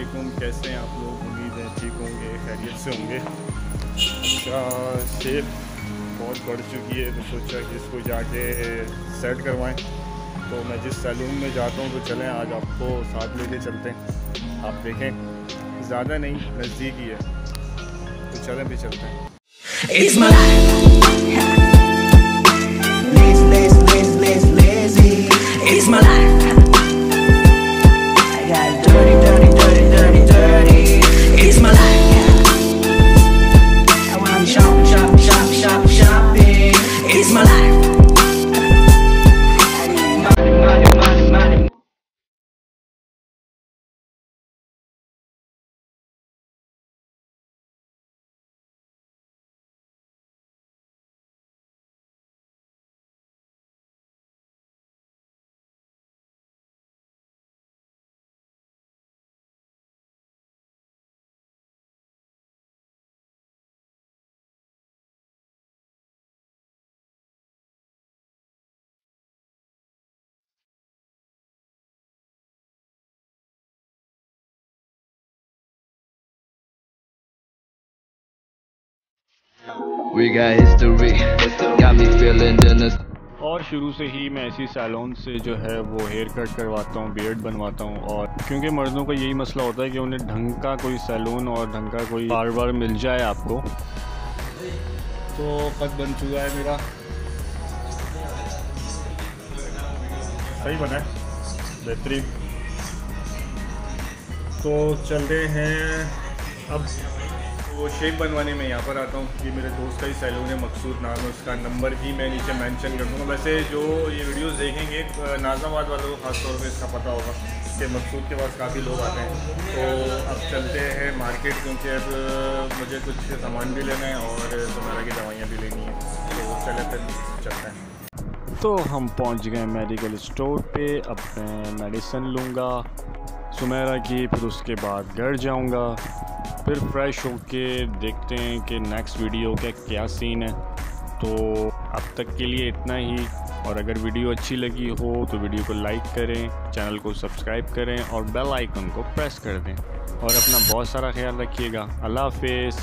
वालेकुम कैसे हैं आप लोग उम्मीद है ठीक होंगे, खैरियत से होंगे। अच्छा सेब बहुत बढ़ चुकी है तो सोचा कि इसको जाके सेट करवाएँ। तो मैं जिस सैलून में जाता हूँ तो चलें, आज आपको साथ लेके चलते हैं। आप देखें, ज़्यादा नहीं, नज़दीक ही है। तो चलें भी चलते हैं। We got history, got me feeling the और शुरू से ही मैं ऐसी सैलून से जो है वो हेयर कट करवाता हूँ बियर्ड बनवाता हूँ और क्योंकि मर्दों का यही मसला होता है कि उन्हें ढंग का कोई सैलून और ढंग का कोई बार बार मिल जाए आपको। तो कद बन चुका है मेरा। सही बना है। बेहतरीन। तो चल रहे हैं अब वो शेप बनवाने में यहाँ पर आता हूँ, ये मेरे दोस्त का ही सैलून है, मकसूद नाम है उसका नंबर भी मैं नीचे मेंशन कर दूँगा। वैसे जो ये वीडियोस देखेंगे नाज़ाबाद वालों को खासतौर पर इसका पता होगा कि मकसूद के पास काफ़ी लोग आते हैं। तो अब चलते हैं मार्केट क्योंकि अब मुझे कुछ सामान भी लेना है और तुम्हारा की दवाइयाँ भी लेनी है। तो चले फिर चलते हैं। तो हम पहुँच गए मेडिकल स्टोर पे अब मैं मेडिसिन लूँगा। सुमेरा की, फिर उसके बाद घर जाऊँगा। फिर फ्रेश होके देखते हैं कि नेक्स्ट वीडियो का क्या सीन है। तो अब तक के लिए इतना ही। और अगर वीडियो अच्छी लगी हो तो वीडियो को लाइक करें चैनल को सब्सक्राइब करें और बेल आइकन को प्रेस कर दें। और अपना बहुत सारा ख्याल रखिएगा। अल्लाह हाफिज़.